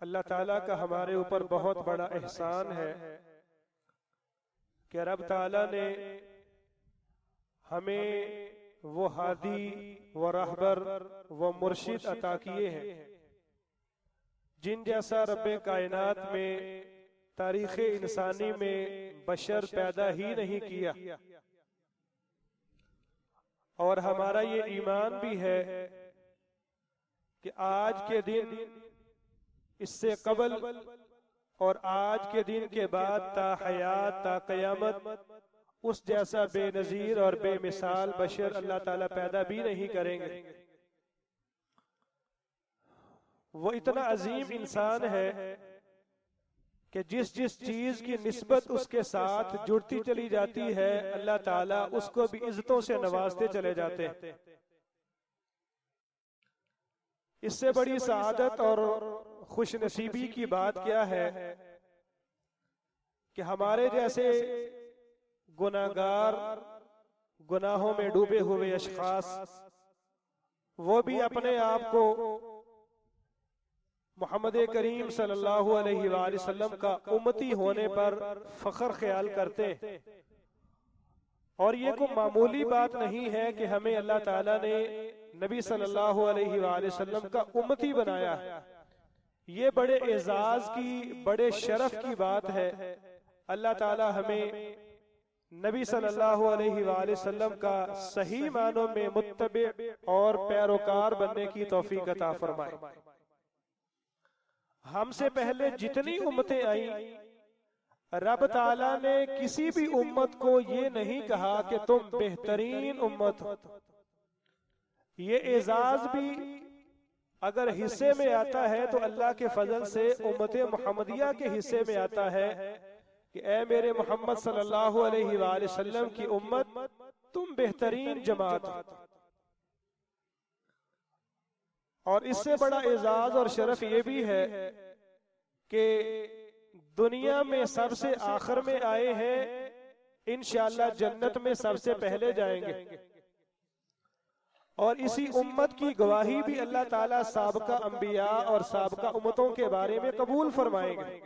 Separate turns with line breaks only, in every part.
अल्लाह ताला का हमारे ऊपर बहुत बड़ा एहसान है कि रब ताला ने हमें वो हादी, व रहबर, वो मुर्शिद अता किए हैं, जिन जैसा रब कायनात में, तारीख इंसानी में बशर पैदा ही नहीं किया। और हमारा ये ईमान भी है कि आज के दिन इससे कबल और आज के दिन के बाद ता हयात, ता कयामत, उस जैसा बेनजीर और बेमिसाल बशर अल्लाह ताला पैदा भी नहीं करेंगे। वो इतना अजीम इंसान है कि जिस जिस चीज़ की निस्बत उसके साथ जुड़ती चली जाती है, अल्लाह ताला उसको भी इज्जतों से नवाजते चले जाते हैं। इससे बड़ी शहादत और खुश नसीबी की बात क्या है? कि हमारे जैसे गुनागार गुनाहों में डूबे हुए अशखास वो भी अपने आप को मोहम्मद करीम सल्लल्लाहु अलैहि वसल्लम का उम्मती होने पर फखर ख्याल करते। और ये कोई मामूली बात नहीं है कि हमें अल्लाह ताला ने नबी सल्लल्लाहु अलैहि वसल्लम का उम्मती बनाया। है ये बड़े एजाज की बड़े शरफ की बात है। अल्लाह ताला हमें नबी सल्लल्लाहु अलैहि वसल्लम का सही मानों में मुतब और पैरोकार बनने की तोफीक अता फरमाए हमसे पहले जितनी उम्मतें आई रब ताला ने किसी भी उम्मत को ये नहीं कहा कि तुम बेहतरीन उम्मत हो। ये एजाज भी अगर हिस्से में आता है तो अल्लाह के फजल से उम्मत मोहम्मदिया के हिस्से में आता है कि ए मेरे मोहम्मद सल्लल्लाहु अलैहि वसल्लम की उम्मत तुम बेहतरीन जमात और इससे बड़ा एजाज और शरफ ये भी है कि दुनिया में सबसे आखिर में आए हैं इन जन्नत में सबसे पहले जाएँगे। और इसी उम्मत की गवाही भी अल्लाह ताला सबका अंबिया और सबका उम्मतों के बारे में कबूल फरमाएँगे।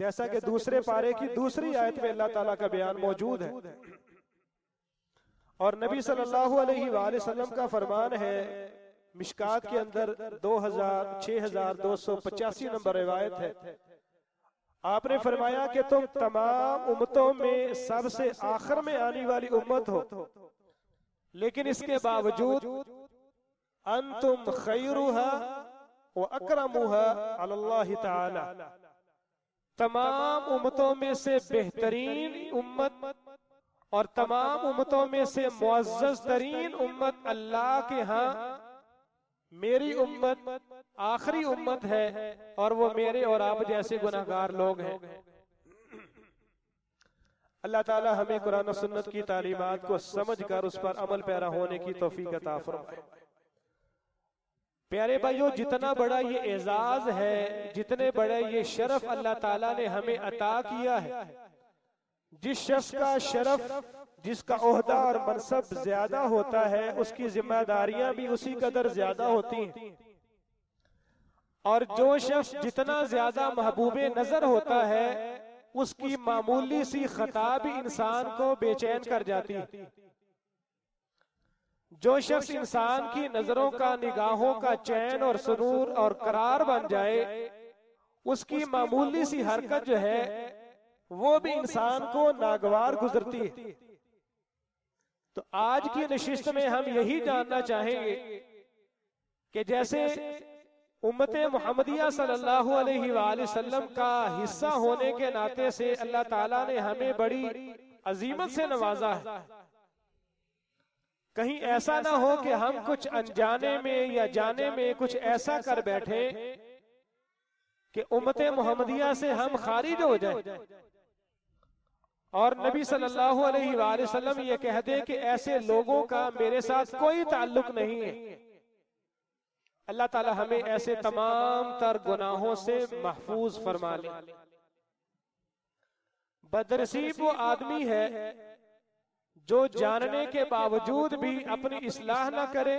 जैसा कि दूसरे पारे की दूसरी आयत में अल्लाह ताला का बयान मौजूद है। और नबी सल्लल्लाहु अलैहि वसल्लम का फरमान है मिशकात के अंदर दो हज़ार छह हज़ार दो सौ पचासी नंबर रिवायत है। आपने फरमाया कि तुम तमाम उम्मतों में सबसे आखिर में आने वाली उम्मत हो। लेकिन इसके बावजूद अंतुम खैरुहा व अकरमुहा अल्लाह ताला। तमाम उम्मतों में से बेहतरीन उम्मत और तमाम उम्मतों में से मुआज़ तरीन उम्मत अल्लाह के यहाँ मेरी उम्मत आखिरी उम्मत है और वो मेरे और आप जैसे गुनाहगार लोग हैं। अल्लाह ताला हमें कुरान सुन्नत की तालीमत को समझकर उस पर अमल पैरा होने की तोफीक फरमाए। प्यारे भाइयों, जितना बड़ा ये एजाज है, जितने बड़े ये शरफ अल्लाह ताला ने हमें अता किया है, जिस शख्स का शरफ, जिसका ओहदा और मनसब ज़्यादा होता है, उसकी जिम्मेदारियाँ भी उसी कदर ज़्यादा होती हैं। और जो शख्स जितना ज़्यादा महबूब नज़र होता है उसकी मामूली सी खता भी इंसान को बेचैन कर जाती। है जो शख्स इंसान की नज़रों का निगाहों का चैन और सुरूर और करार बन जाए उसकी मामूली सी हरकत जो है वो भी इंसान को नागवार गुजरती। है तो आज की नशिस्त में हम यही जानना चाहेंगे कि जैसे उम्मत मोहम्मदिया सल्लल्लाहु अलैहि वसल्लम का हिस्सा होने के नाते से अल्लाह ताला ने हमें बड़ी अजीमत से नवाजा है। कहीं ऐसा ना हो कि हम कुछ अनजाने में या जाने में कुछ ऐसा कर बैठे कि उम्मत मोहम्मदिया से हम खारिज हो जाए। और नबी सल्लल्लाहु अलैहि वसल्लम ये कह दे कि ऐसे लोगों का मेरे साथ कोई ताल्लुक नहीं है। अल्लाह ताला हमें ऐसे तमाम तर गुनाहों से महफूज फरमा ले। बदरसीब वो आदमी है जो जानने के बावजूद भी अपनी इसलाह ना करे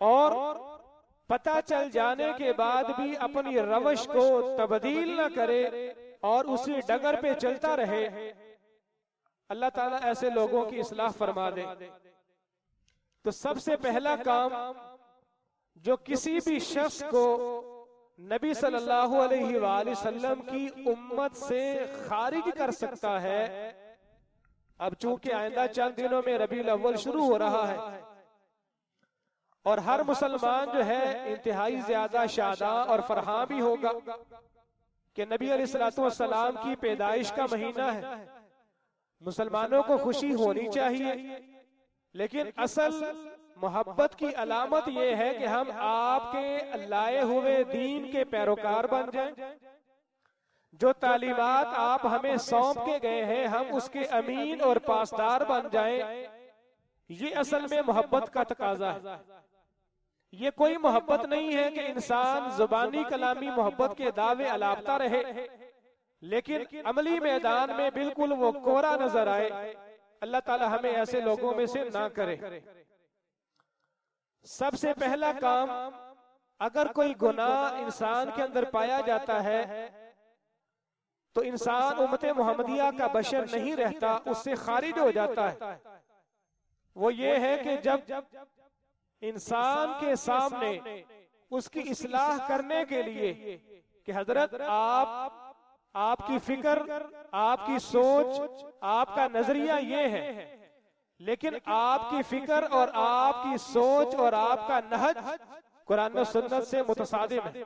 और पता चल जाने के बाद भी अपनी रवश को तब्दील ना करे और उसी डगर पे चलता रहे। अल्लाह ताला ऐसे लोगों की इसलाह फरमा दे। तो सबसे पहला काम जो किसी भी शख्स को नबी सल्लल्लाहु अलैहि वसल्लम की उम्मत से खारिज कर सकता है। अब चूँकि आइंदा चंद दिनों में रबी अव्वल शुरू हो रहा है और हर मुसलमान जो है इंतहाई ज़्यादा शादा और फरहा भी होगा कि नबी सलाम की पैदाइश का महीना है। मुसलमानों को खुशी होनी चाहिए, लेकिन असल मोहब्बत की अलामत यह है कि हम आपके लाए हुए दीन के पैरोकार बन जाएँ। जो तालीमात आप हमें सौंप के गए हैं, हम उसके अमीन और पासदार बन जाएँ। ये असल में मोहब्बत का तकाजा है। ये कोई मोहब्बत नहीं है कि इंसान जुबानी कलामी मोहब्बत के दावे अलापता रहे। लेकिन अमली मैदान में बिल्कुल वो कोरा नज़र आए। अल्लाह ताला हमें ऐसे लोगों में से ना करे। सबसे पहला काम अगर कोई गुनाह इंसान के अंदर पाया जाता है तो इंसान उम्मत मोहम्मदिया का बशर नहीं रहता उससे खारिज हो जाता है। वो ये है कि जब इंसान के सामने उसकी इसलाह करने के लिए कि हज़रत आप आपकी फ़िक्र आपकी सोच आपका नज़रिया ये है। लेकिन आपकी फ़िक्र और आपकी सोच और आपका नहज कुरान सुन्नत से मुतसादिम है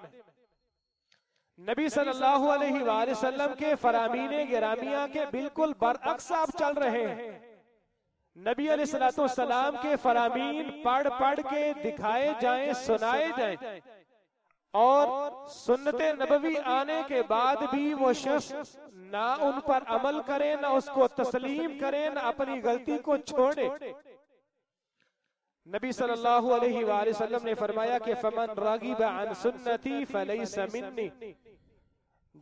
नबी सल्लल्लाहु अलैहि वसल्लम के फरामीन गिरामिया के बिल्कुल बरअक्स आप चल रहे हैं। नबी सलाम के फरामीन पढ़ पढ़ के दिखाए जाएँ सुनाए जाएँ। और सुन्नत नबवी आने के बाद भी वो शख्स ना उन पर अमल करे ना उसको तस्लीम करे ना अपनी गलती को छोड़े। नबी सल्लल्लाहु अलैहि वसल्लम ने फरमाया कि फमन रागिब अन सुन्नती फलैसा मिन्नी।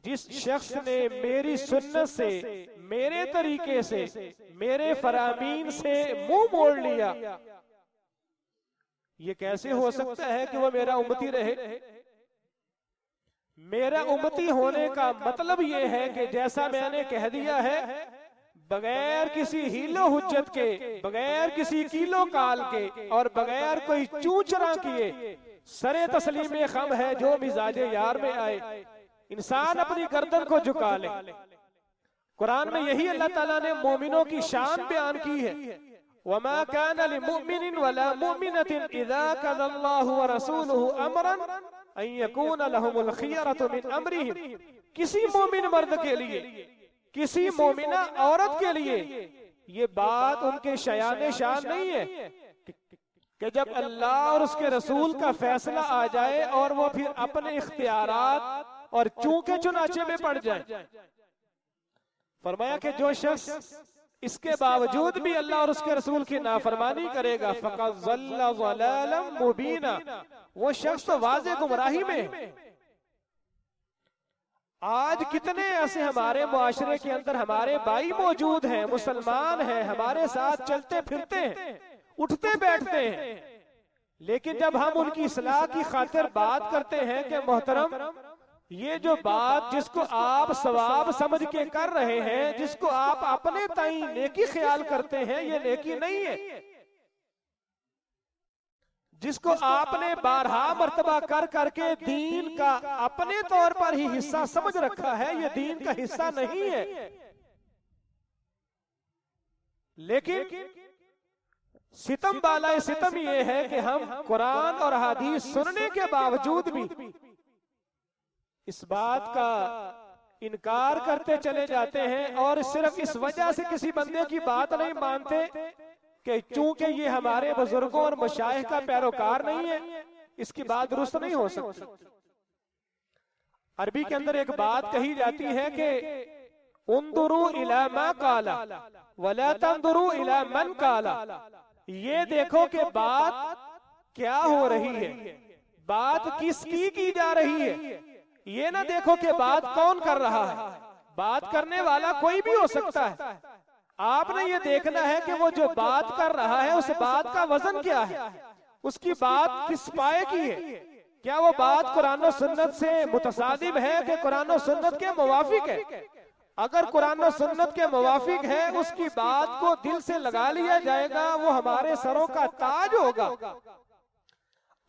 जिस शख्स ने मेरी सुन्नत से मेरे तरीके से मेरे फरामीन से मुँह मोड़ लिया। ये कैसे हो सकता है कि वो मेरा उम्मती रहे? मेरा उम्मती होने का मतलब ये है कि जैसा मैंने कह दिया है बगैर किसी हीलो हुज्जत के बगैर किसी कीलो काल के और बगैर कोई चूचरा किए सरे तस्लीम खम है जो मिजाज यार में आए। इंसान अपनी गर्दन को झुका ले। कुरान में यही अल्लाह ताला ने मोमिनों की शान बयान की है। वमा कान लिमुमिन वला मुमिनतिन इज़ा कज़ल्लाहु व रसूलुहु अमरन। किसी मोमिन मर्द के लिए किसी मोमिना औरत के लिए ये बात उनके शयान शान नहीं है कि जब अल्लाह और उसके रसूल का फैसला आ जाए और वो फिर अपने इख्तियारात और चूके चुनाचे में पड़ जाए फरमाया कि जो शख्स इसके बावजूद भी अल्लाह और उसके रसूल की नाफरमानी करेगा मुबीना वो शख्स तो वाजे गुमराही में। आज कितने ऐसे हमारे मुआशरे के अंदर हमारे भाई मौजूद हैं मुसलमान हैं हमारे साथ चलते फिरते हैं उठते बैठते हैं। लेकिन जब हम उनकी सलाह की खातिर बात करते हैं कि मोहतरम ये जो बात जिसको आप सवाब समझ के कर रहे हैं जिसको आप अपने ताई नेकी ख्याल करते हैं ये नेकी नहीं है। जिसको आपने बारहा मरतबा कर करके दीन का अपने तौर पर ही हिस्सा समझ रखा है ये दीन का हिस्सा नहीं है। लेकिन सितम बाला सितम ये है कि हम कुरान और हदीस सुनने के बावजूद भी इस बात का इनकार करते चले जाते हैं और सिर्फ़ इस वजह से किसी बंदे की बात नहीं मानते कि चूँकि ये हमारे बुज़ुर्गों और मशाह का पैरोकार नहीं है, इसकी बात दुरुस्त नहीं हो सकती। अरबी के अंदर एक बात कही जाती है कि काला। ये देखो कि बात क्या हो रही है, बात किसकी की जा रही है? ये ना देखो कि बात कौन कर रहा है, बात करने वाला कोई भी हो सकता है। आपने ये देखना है कि वो जो बात कर रहा है उस बात का वज़न क्या है? उसकी बात किस पाए की है? क्या वो बात कुरान सुन्नत से मुतसादिब है कि कुरान सुन्नत के मुवाफिक है? अगर कुरान सुन्नत के मुवाफिक है उसकी बात को दिल से लगा लिया जाएगा वो हमारे सरों का ताज होगा।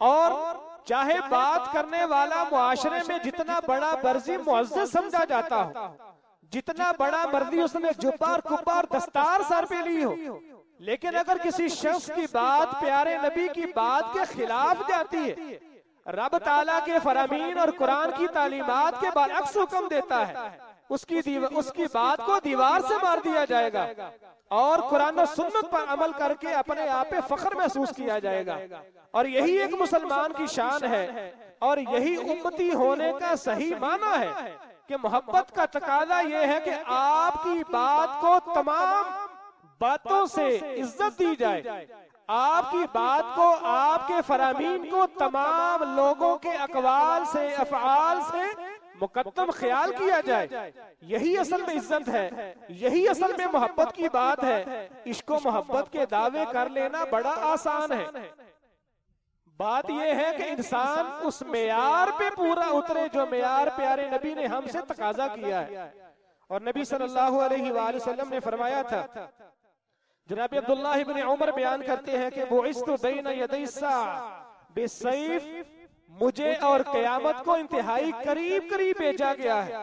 और चाहे बात करने वाला मुआशरे में जितना बड़ा बर्जी मुआज समझा जाता हो जितना बड़ा मर्ज़ी उसने जुब्बार कुब्बार दस्तार सर पे ली हो। लेकिन अगर किसी शख्स की बात प्यारे नबी की बात के खिलाफ जाती है। रब ताला के फरामीन और कुरान की तालीमत के बरक्स हुक्म देता है। उसकी उसकी बात को दीवार से मार दिया जाएगा। और कुरान और सुन्नत पर अमल करके अपने आप पे फख्र महसूस किया जाएगा। और यही एक मुसलमान की शान है। और यही उम्मती होने का सही माना है कि मोहब्बत का तकाजा यह है कि आपकी बात को तमाम बातों से इज़्ज़त दी जाए। आपकी बात को, आपके फरामीन को तमाम लोगों के अकवाल से, अफआल से मुकदम ख्याल किया जाए। यही असल में इज़्ज़त है। यही असल में मोहब्बत की बात है। इसको मोहब्बत के दावे कर लेना बड़ा आसान है। बात यह है कि इंसान उस मैार पे पूरा उतरे जो मैार प्यारे नबी ने हमसे तकाजा किया है। और नबी सल्लल्लाहु अलैहि वसल्लम ने फरमाया था। जनाब अब्दुल्लाह इब्ने उमर बयान करते हैं कि वो बैन यदैसा बेसैफ मुझे और कयामत को इंतहाई करीब करीब भेजा गया है।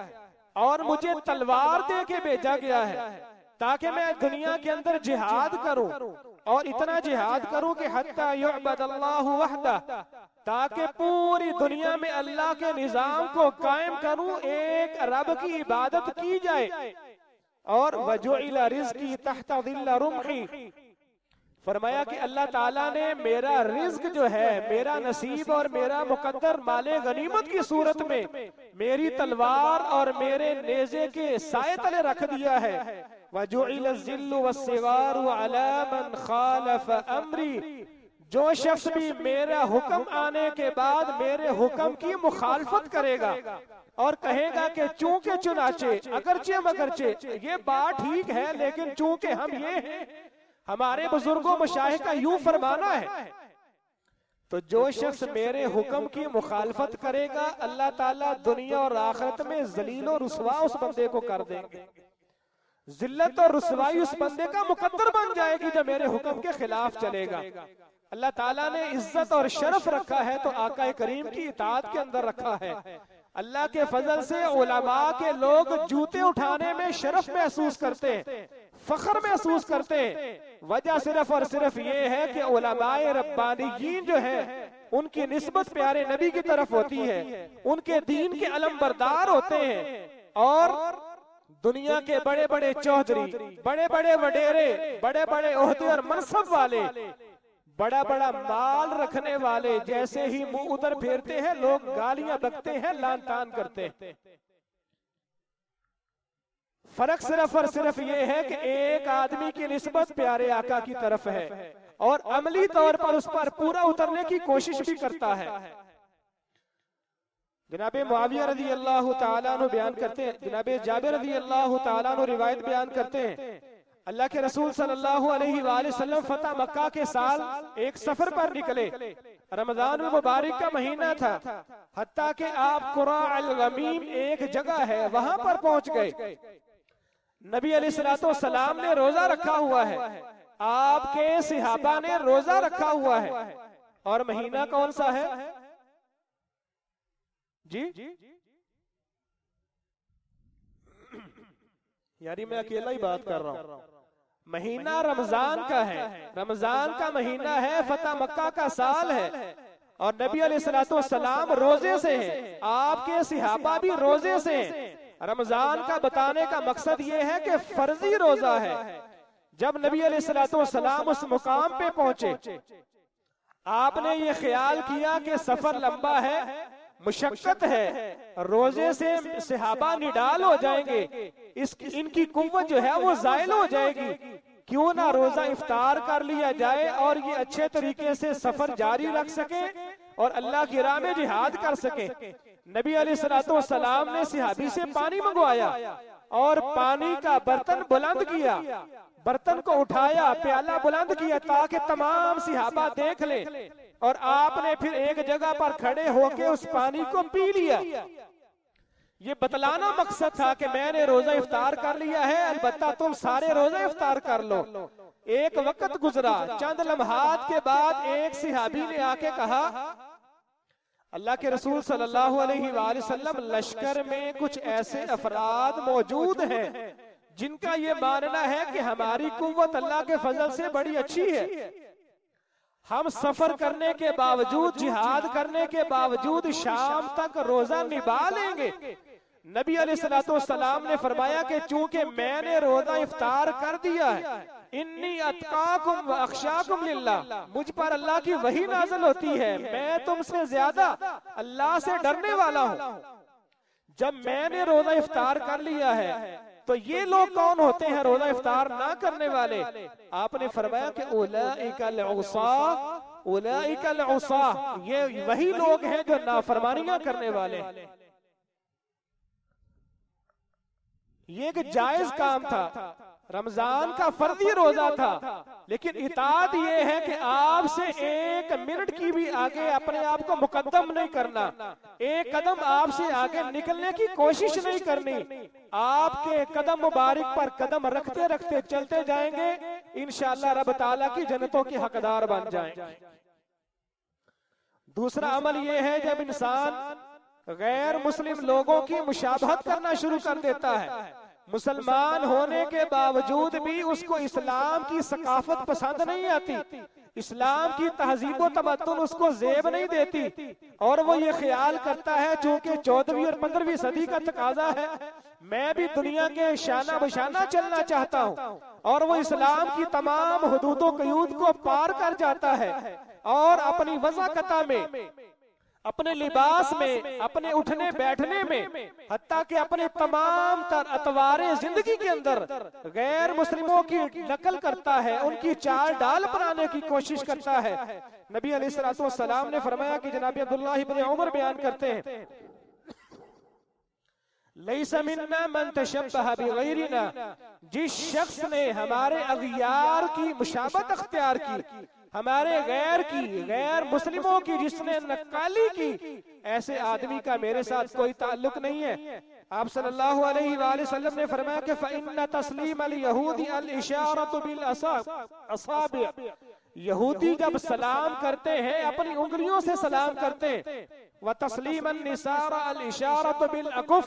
और मुझे तलवार दे के भेजा गया है। ताकि मैं दुनिया के अंदर जिहाद करूँ। और इतना जिहाद करूँ कि वहदा, ताकि पूरी दुनिया में अल्लाह के निज़ाम को कायम करूँ, एक रब की इबादत की जाए। और फरमाया कि अल्लाह ताला ने मेरा रिज्क जो है, मेरा नसीब और मेरा मुकद्दर माले गनीमत की सूरत में मेरी तलवार और मेरे नेजे के साय तले रख दिया है। अमरी। जो शख्स भी मेरा हुक्म आने के बाद मेरे हुक्म की मुखालफत करेगा और कहेगा कि चूँकि चुनाचे अगरचे मगरचे ये बात ठीक है लेकिन चूँकि हम ये हैं हमारे बुज़ुर्गों मुशाह का यूँ फरमाना है। तो जो शख्स मेरे हुक्म की मुखालफत करेगा अल्लाह ताला दुनिया और आखिरत में जलील और रुसवा उस बंदे को कर देंगे। जिल्लत और रसवाई उस बंदे का मुकद्दर बन जाएगी जो मेरे हुक्म के खिलाफ चलेगा। अल्लाह ताला ने इज़्ज़त और शरफ रखा है तो आका करीम की इतात के अंदर रखा है। अल्लाह के फजल से उलमा के लोग जूते उठाने में शरफ महसूस करते हैं फख्र महसूस करते। हैं वजह सिर्फ़ और सिर्फ़ ये है कि उलमाए रब्बानीयीन जो है, उनकी निस्बत प्यारे नबी की तरफ़ होती है, उनके दीन के अलम बरदार होते हैं और दुनिया के बड़े बड़े चौधरी बड़े बड़े वडेरे बड़े बड़े ओहदे और मनसब वाले। बड़ा बड़ा माल रखने वाले जैसे ही मुँह उधर फेरते हैं लोग गालियाँ बकते हैं लान तान करते हैं। फ़र्क सिर्फ़ और सिर्फ़ ये है कि एक आदमी की निस्बत प्यारे आका की तरफ़ है और अमली तौर पर उस पर पूरा उतरने की कोशिश भी करता है। जनाब मुआविया रज़ी अल्लाह तु बयान करते हैं। जनाब जाबिर रज़ी अल्लाह तु रिवायत बयान करते हैं। अल्लाह के रसूल सल्लल्लाहु अलैहि वसल्लम फतेह मक्का के साल एक सफ़र पर निकले। रमज़ान में मुबारक का महीना था। हत्ता के आप कुरा एक जगह है वहाँ पर पहुँच गए। नबी सलाम ने रोजा रखा हुआ है। आपके सिहाबा ने रोजा रखा हुआ है। और महीना कौन सा है? जी? यानी मैं अकेला ही बात कर रहा हूँ। महीना रमज़ान का है। रमज़ान का महीना है, फतेह मक्का का साल है। और नबी सलाम रोज़े से हैं। आपके सिहाबा भी रोज़े से हैं। रमज़ान का बताने का मकसद ये है कि फर्जी रोजा है। जब नबी सलाम उस मुकाम पे पहुँचे, आपने ये ख्याल किया कि सफ़र लंबा है? मुशक्कत है। रोज़े से सिहाबा निडाल हो जाएँगे। इस इनकी कुत जो है वो जायल हो जाएगी। क्यों ना रोजा इफ्तार कर लिया जाए और ये अच्छे तरीके से सफ़र जारी रख सके और अल्लाह की राह में जिहाद कर सके। नबी सलाम ने सिहाबी से पानी मंगवाया और पानी का बर्तन बुलंद किया। बर्तन को उठाया, प्याला बुलंद किया ताकि तमाम सिहाबा देख ले। और आपने फिर एक जगह पर खड़े होके उस पानी को पी लिया। ये बतलाना मकसद था कि मैंने रोजा इफ्तार कर लिया है अलबत्ता तुम सारे रोजा इफ्तार कर लो। एक वक्त गुजरा चंद लम्हात के बाद एक सिहाबी ने आके कहा अल्लाह के रसूल सल्लल्लाहु अलैहि वसल्लम लश्कर में कुछ ऐसे अफराद मौजूद हैं जिनका ये मानना है कि हमारी कुत अल्लाह के फजल से बड़ी अच्छी है। हम सफ़र करने के बावजूद जिहाद करने के बावजूद शाम तक रोजा निभा लेंगे। नबी सलाम ने फरमाया कि चूँकि मैंने रोजा इफ्तार कर दिया है। इन्नी अतकाकुम अक्षाकुम लिल्लाह। मुझ पर अल्लाह की वही नाजल होती है। मैं तुमसे ज़्यादा अल्लाह से डरने वाला हूँ। जब मैंने रोजा इफ्तार कर लिया है तो ये लोग कौन होते हैं? रोजा इफ्तार ना करने वाले। आपने फरमाया कि उसा ये वही लोग हैं जो नाफरमानियाँ करने वाले। ये एक जायज़ काम था। रमज़ान का फर्जी रोजा था। लेकिन इताद ये है कि आपसे एक मिनट की भी आगे अपने आप को मुकदम नहीं करना। एक कदम आपसे आगे निकलने की कोशिश नहीं करनी। आपके कदम मुबारक पर कदम रखते रखते चलते जाएँगे। इनशाला रब ताला की जनतों के हकदार बन जाए। दूसरा अमल ये है जब इंसान गैर मुस्लिम लोगों की मुशाबहत करना शुरू कर देता है। मुसलमान होने के बावजूद भी उसको इस्लाम की सकाफत पसंद नहीं आती। इस्लाम की तहजीब तमत्तुन उसको जेब नहीं देती। और वो ये ख्याल करता है जो चूँकि चौदहवीं और पंद्रहवीं सदी का तकाजा है। मैं भी दुनिया के शाना बशाना चलना चाहता हूँ। और वो इस्लाम की तमाम हदूदों कयूद को पार कर जाता है। और अपनी वजाकता में अपने लिबास में अपने उठने बैठने में हत्या के अपने तमाम तर अतवारे ज़िंदगी के अंदर गैर मुस्लिमों की नकल करता है उनकी चाल डाल बनाने की कोशिश करता है। नबी सलाम ने फरमाया कि जनाब अब्दुल्ला इब्न उमर बयान करते हैं। जिस शख्स ने हमारे अगियार की मुशाबत अख्तियार की हमारे गैर की, गैर मुस्लिमों की जिसने नक्काली की, ऐसे आदमी का मेरे साथ कोई ताल्लुक नहीं है। आप सल्लल्लाहु अलैहि वसल्लम ने फरमाया कि फइन्न तस्लीम अल यहूदी अल इशारत बिल असाब यहूदी जब सलाम करते हैं, अपनी उंगलियों से सलाम करते हैं। व तस्लीम अल निसार अल इशारत बिल अकुफ।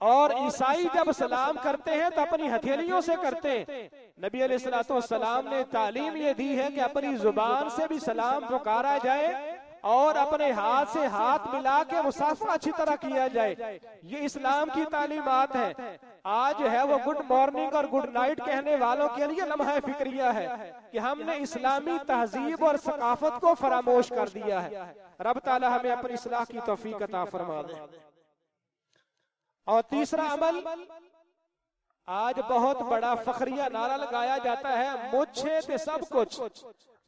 और ईसाई जब सलाम करते हैं तो अपनी हथेलियों से करते हैं। नबी सलाम ने तालीम ये दी है कि अपनी ज़ुबान से भी सलाम पुकारा जाए और अपने हाथ से हाथ मिला के मुसाफा अच्छी तरह किया जाए। ये इस्लाम की तालीमत है। आज है वो गुड मॉर्निंग और गुड नाइट कहने वालों के लिए लम्हा फिक्रिया है कि हमने इस्लामी तहजीब और सकाफत को फरामोश कर दिया है। रब ताला हमें अपनी इसलाह की तोफीक अता फरमा दे और तीसरा अमल आज बहुत बड़ा फखरिया नारा लगाया जाता है। मुझे थे सब कुछ।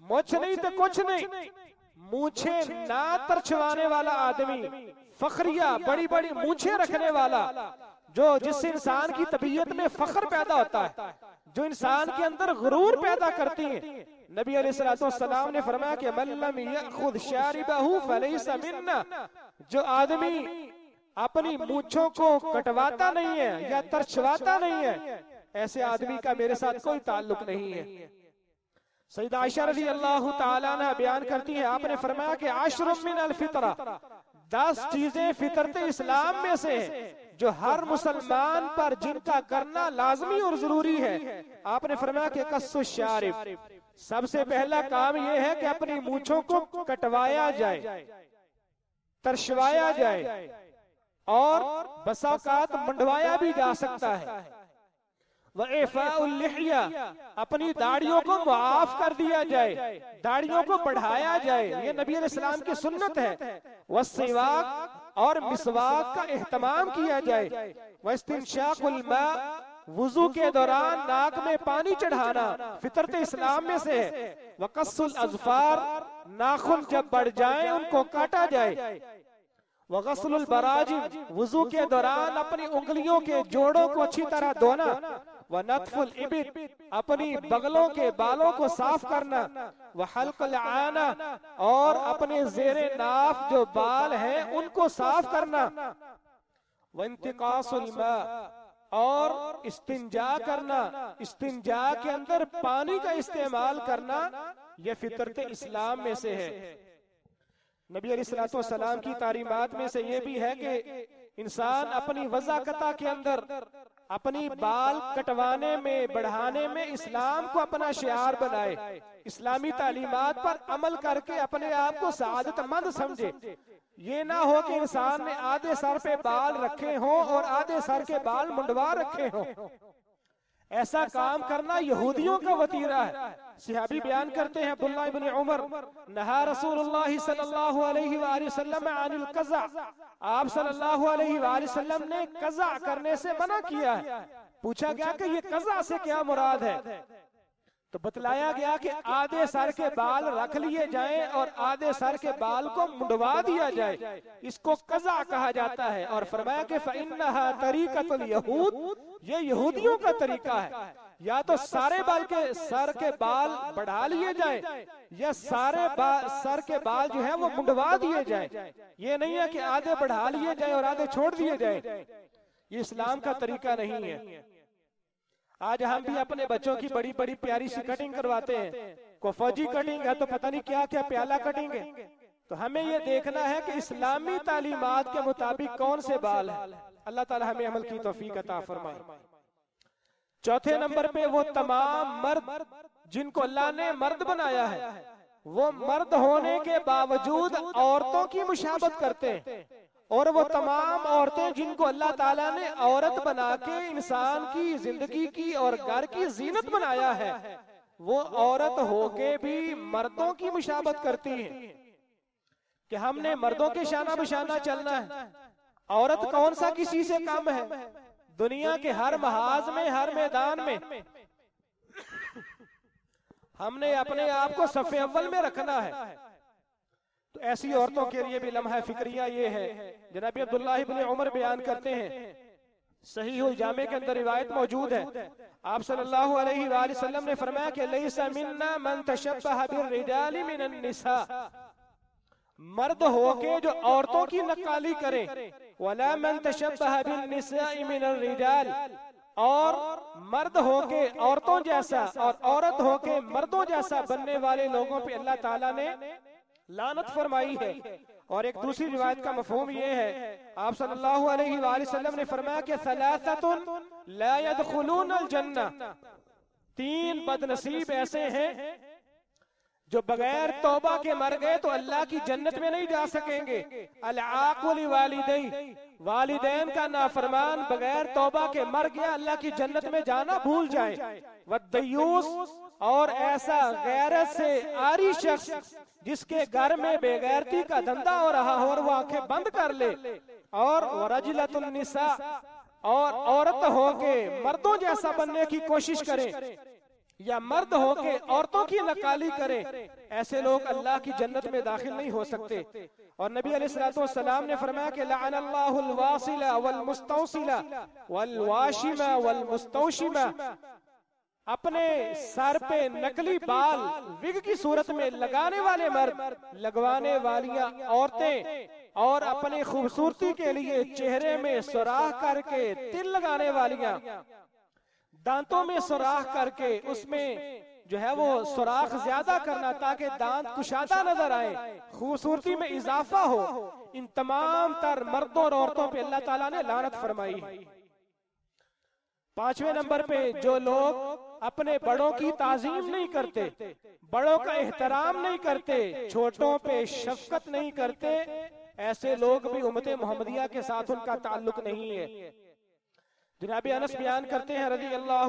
मुझ नहीं तो कुछ नहीं। मूछे ना तरछवाने वाला आदमी। फखरिया बड़ी बड़ी मूछे रखने वाला। जो जिस इंसान की तबीयत में फखर पैदा होता है। जो इंसान के अंदर गुरूर पैदा करती है। नबी सलाम ने फरमाया कि खुद शारिबहू फलैसा मिन्ना। जो आदमी अपनी मूछों को कटवाता नहीं है या तरछवाता नहीं है। ऐसे आदमी का मेरे साथ कोई ताल्लुक नहीं है। सईद आयशा रज़ी अल्लाह तआला बयान करती है आपने फरमाया कि आशरम मिन अल फितरा। दस चीज़ें फितरत इस्लाम में से है जो हर मुसलमान पर जिनका करना लाजमी और ज़रूरी है। आपने फरमाया कि कस्सु शारिफ। सबसे पहला काम यह है कि अपनी मूछों को कटवाया जाए। तरशवाया जाए और बसाकात मंडवाया भी जा सकता है। वह अपनी दाढ़ियों को मुआफ कर दिया जाए, दाढ़ियों को बढ़ाया जाए, ये नबी इस्लाम की सुन्नत है। वह सिवाक और मिसवाक का एहतमाम किया जाए। वह वज़ू के दौरान नाक में पानी चढ़ाना फितरत इस्लाम में से है। वकसुल अजफार नाखुन जब बढ़ जाए, उनको काटा जाए। वगसलुल बराजिम वज़ू के दौरान अपनी उंगलियों के जोड़ों को अच्छी तरह धोना व नतफुल इबित अपनी बगलों के बालों को साफ़ करना व हल्कल आना और अपने जेरे नाफ जो बाल हैं उनको साफ़ करना। व इंतकासुल और इस्तिंजा करना। इस्तिंजा के अंदर पानी का इस्तेमाल करना। यह फितरत इस्लाम में से है। नबी सलाम की तारीमात में से ये भी है कि इंसान अपनी वजाकता के अंदर, अपनी बाल कटवाने में, बढ़ाने में इस्लाम को अपना शियार बनाए, इस्लामी तालीमत पर अमल करके अपने आप को सादतमंद समझे। ये ना हो कि इंसान ने आधे सर पे बाल रखे हों और आधे सर के बाल मुंडवा रखे हों। ऐसा काम करना यहूदियों का वतीरा है। सिहाबी बयान करते हैं अब्दुल्ला इब्न उमर, नहा रसूलुल्लाह सल्लल्लाहु अलैहि वसल्लम अनिल कज़ा। आप सल्लल्लाहु अलैहि वसल्लम ने कज़ा करने से मना किया है। पूछा गया कि ये कज़ा से क्या मुराद है? तो बतलाया गया कि आधे सर के बाल रख लिए जाएँ और आधे सर के बाल को मुंडवा दिया जाए। इसको कजा कहा जाता है और फरमाया कि तरीका यहूद, ये यहूदियों का तरीका है। या तो सारे बाल के सर के बाल बढ़ा लिए जाए या सारे सर के बाल जो है वो मुंडवा दिए जाए। ये नहीं है कि आधे बढ़ा लिए जाए और आधे छोड़ दिए जाए। ये इस्लाम का तरीका नहीं है। आज हम भी अपने बच्चों की बड़ी बड़ी प्यारी सी कटिंग करवाते हैं। को फौजी कटिंग है तो पता नहीं क्या क्या प्याला कटिंग है। तो हमें ये देखना है कि इस्लामी तालीमत के मुताबिक कौन से बाल है। अल्लाह ताला हमें अमल की तोफीक अता फरमाए चौथे नंबर पे वो तमाम मर्द जिनको अल्लाह ने मर्द बनाया है वो मर्द होने के बावजूद औरतों की मुशाबत करते हैं। और वो तमाम औरतें जिनको अल्लाह ताला ने औरत बना के इंसान की ज़िंदगी की और घर की जीनत बनाया है। वो औरत होके भी मर्दों की मुशाबत करती हैं कि हमने मर्दों के शाना बशाना चलना है। औरत कौन सा किसी से कम है? दुनिया के हर महाज में हर मैदान में। हमने अपने आप को सफे अव्वल में रखना है। तो ऐसी औरतों के लिए भी लम्हा फिक्रिया ये है। जनाबी अब्दुल्ला उमर बयान करते हैं। सही जामे के अंदर रिवायत मौजूद है। आप सल्लल्लाहु अलैहि वसल्लम ने फरमाया कि मर्द हो होके जो औरतों की नकाली करे। वला और मर्द होके औरतों जैसा और औरत होके मर्दों जैसा बनने वाले लोगों पे अल्लाह ताला ने लानत फरमाई है। और एक दूसरी रिवायत का मफहूम ये है, आप सल्लल्लाहु अलैहि वसल्लम ने फरमाया कि सलासतुन ला यदखुलून जन्ना। तीन बदनसीब ऐसे हैं जो बगैर तौबा के मर गए तो अल्लाह की जन्नत में नहीं जा सकेंगे। अलाकुल वालिदैन। वालिदैन का नाफरमान बगैर तौबा के मर गया अल्लाह की जन्नत में जाना भूल जाए। वदयूस और ऐसा गैरत से आरी शख्स जिसके घर में बेगैरती का धंधा हो रहा हो और वो आँखें बंद कर ले। और रजलतुलनिसा और औरत होके मर्दों जैसा बनने की कोशिश करे। या मर्द होके औरतों की नकाली करे। ऐसे लोग अल्लाह की जन्नत में दाखिल नहीं हो सकते। और नबी सलाम ने फरमाया कि वल मुस्तौसिला। वल वाशिमा वल मुस्तौशिमा। अपने सर पे नकली बाल विग की सूरत में लगाने वाले मर्द लगवाने वालियाँ औरतें और अपनी खूबसूरती के लिए चेहरे में सुराख करके तिल लगाने वालियाँ। दांतों में सुराख करके उसमें जो है वो सुराख ज़्यादा करना ताकि दांत कुशादा नज़र आए खूबसूरती में इजाफा हो। इन तमाम तर मर्दों और औरतों पे अल्लाह ताला ने लानत फरमाई। पाँचवें नंबर पे जो लोग अपने बड़ों की ताजीम नहीं करते बड़ों का एहतराम नहीं करते छोटों पे शफकत नहीं करते ऐसे लोग भी उमत मोहम्मदिया के साथ उनका ताल्लुक नहीं है। जनाबी अनस बयान करते हैं रज़ी अल्लाह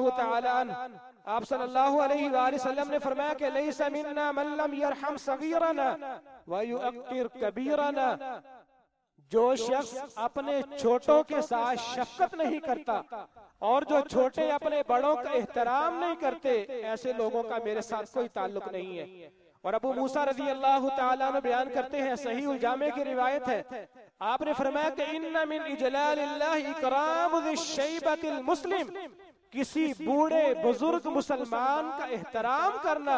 आप सल्लल्लाहु अलैहि वसल्लम ने फरमाया कि लैसा मिन्ना मन लम यरहम सगीरना व युअक्किर कबीरना। जो शख्स अपने छोटों के साथ शफकत नहीं करता और जो छोटे अपने बड़ों का एहतराम नहीं करते, ऐसे लोगों का मेरे साथ कोई ताल्लुक नहीं है। और अबू मूसा रज़ी अल्लाह बयान करते हैं सही उलजामे की रिवायत है। आपने फरमाया कि इन्ना मिन मुस्लिम। किसी बूढ़े बुज़ुर्ग मुसलमान का एहतराम करना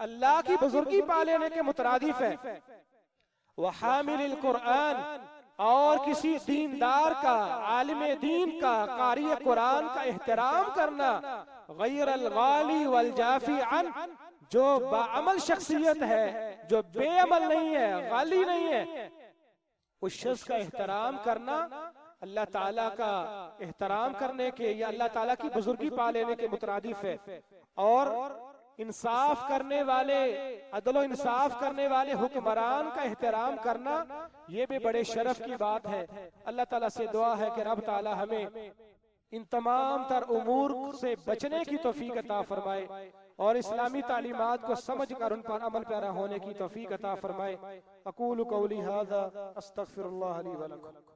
अल्लाह की बुजुर्गी पा लेने के मुतरादिफ है। वह हामिल कुरान और किसी दीनदार का आलिम दीन का कारी कुरान का एहतराम करना। गैर अलगाली वल जाफी अन जो बामल शख्सियत है जो बेअमल नहीं है गाली नहीं है। उस शख्स का एहतराम करना अल्लाह ताला का एहतराम करने के या अल्लाह ताला की बुजुर्गी पा लेने के मुतरादिफ है। और इंसाफ करने वाले, अदलो इंसाफ करने वाले हुक्मरान का एहतराम करना, ये भी बड़े शरफ की बात है। अल्लाह ताला से दुआ है कि रब ताला हमें इन तमाम तर उमूर से बचने की तोफीक अता फरमाए। और इस्लामी तालीमत को समझ कर उन पर अमल पैरा होने की तोफीक अता फरमाए अकूल कौली हाजा अस्तगफिरुल्लाह ली व लकुम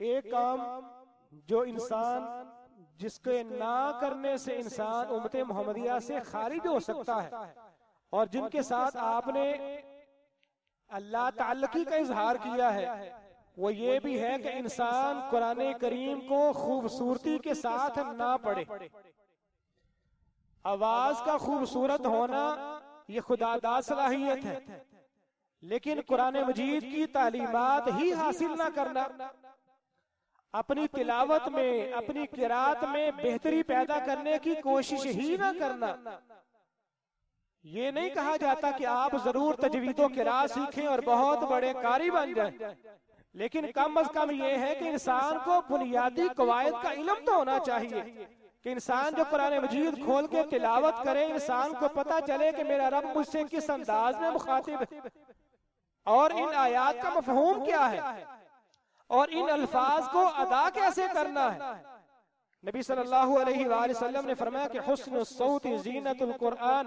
एक काम जो इंसान जिसके ना करने से इंसान उमत मोहम्मदिया से खारिज हो सकता है और जिनके साथ आपने अल्लाह ताल्लकी का इजहार किया है। वो ये भी है कि इंसान कुरान करीम को खूबसूरती के साथ ना पढ़े। आवाज़ का खूबसूरत होना ये खुदादा सलाहियत है। लेकिन कुरान मजीद की तालीमत ही हासिल ना करना। अपनी तिलावत में अपनी किरात में बेहतरी पैदा करने की कोशिश ही ना करना। ये नहीं कहा जाता कि आप ज़रूर तजवीदों किरात सीखें और बहुत बड़े कारी बन जाए। लेकिन कम अज कम ये है कि इंसान को बुनियादी कवायद का इलम तो होना चाहिए। कि इंसान जो कुरान मजीद खोल के तिलावत करे इंसान को पता चले कि मेरा रब मुझसे किस अंदाज में मुखातिब है। और इन आयात का मफहूम क्या है? और इन अल्फाज को अदा कैसे करना है? नबी सल्लल्लाहु अलैहि वसल्लम ने फरमाया कि हुस्न सऊत जीनतुल कुरान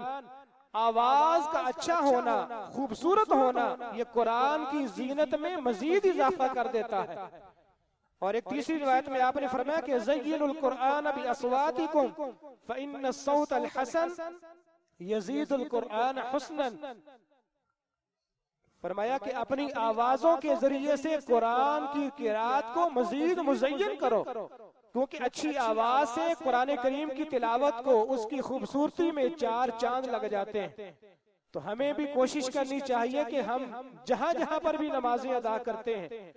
आवाज़ का अच्छा होना खूबसूरत होना ये कुरान की जीनत में मजीद इजाफा कर देता है। और एक तीसरी रिवायत में आपने फरमाया कि कुरान हसन कुरान हुस्नन। फरमाया कि अपनी आवाजों के ज़रिए से कुरान की किरात को मजीद मुजयन करो। क्योंकि अच्छी आवाज़ से कुरान करीम की तिलावत को उसकी खूबसूरती में चार चाँद लग जाते हैं। तो हमें भी कोशिश करनी चाहिए कि हम जहाँ जहाँ पर भी नमाजें अदा करते हैं।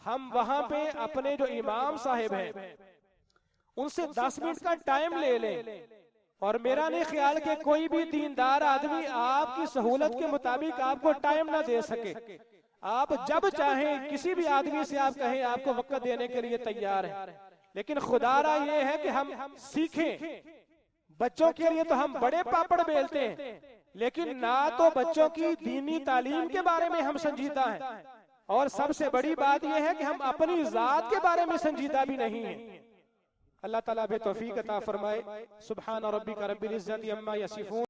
हम वहाँ पे अपने जो इमाम साहेब हैं उनसे दस मिनट का टाइम ले लें। और मेरा नहीं ख्याल कि कोई भी दीनदार आदमी आपकी सहूलत के मुताबिक आपको टाइम ना दे सके। आप जब चाहें किसी भी आदमी से आप कहें आपको वक्त देने के लिए तैयार है लेकिन खुदारा ये है कि हम सीखें। बच्चों के लिए तो हम बड़े पापड़ बेलते हैं, लेकिन ना तो बच्चों की दीनी तालीम के बारे में हम संजीदा हैं। और सबसे बड़ी बात यह है कि हम अपनी जात के बारे में संजीदा भी नहीं है। अल्लाह ताला बे फरमाए। सुबहान रब्बिक रब्बिल इज्जति अम्मा यसिफून।